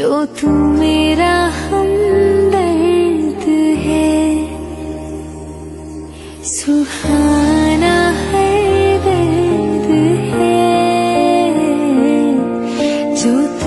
जो तू मेरा हमदर्द है। सुहाना है दर्द है। जो